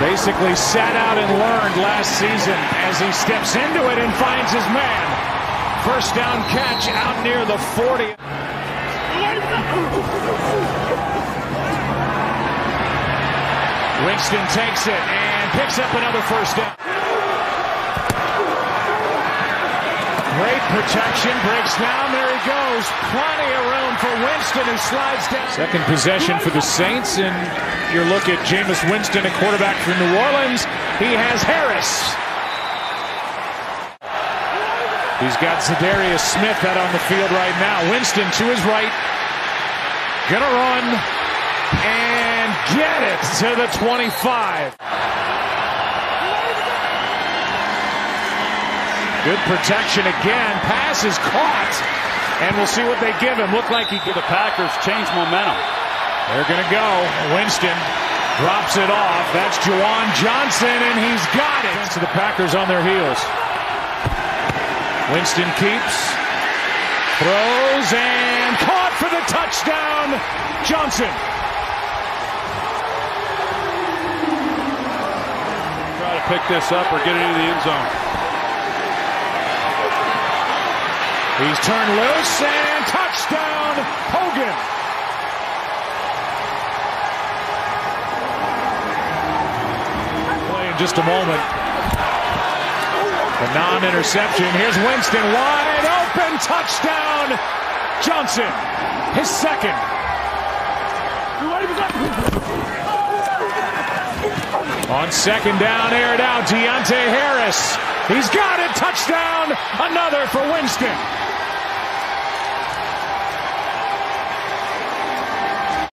Basically sat out and learned last season as he steps into it and finds his man. First down catch out near the 40. Winston takes it and picks up another first down. Protection, breaks down, there he goes. Plenty of room for Winston who slides down. Second possession for the Saints, and you look at Jameis Winston, a quarterback from New Orleans. He has Harris. He's got Za'Darius Smith out on the field right now. Winston to his right. Gonna run and get it to the 25. Good protection again. Pass is caught. And we'll see what they give him. Look like he the Packers change momentum. They're going to go. Winston drops it off. That's Juwan Johnson, and he's got it. To the Packers on their heels. Winston keeps, throws, and caught for the touchdown. Johnson. Try to pick this up or get it into the end zone. He's turned loose and touchdown, Hogan. Play in just a moment. The non-interception. Here's Winston wide open. Touchdown, Johnson. His second. On second down, aired out, Deonte Harris. He's got it. Touchdown. Another for Winston.